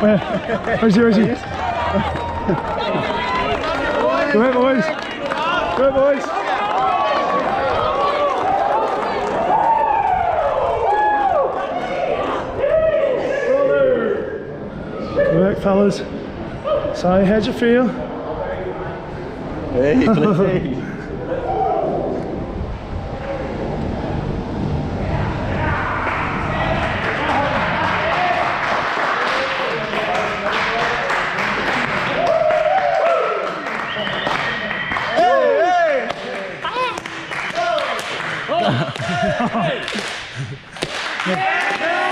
Where? Where's he? Where's he? Go ahead, boys. Go ahead, boys. Good work, fellas. So, how'd you feel? Hey, Yeah.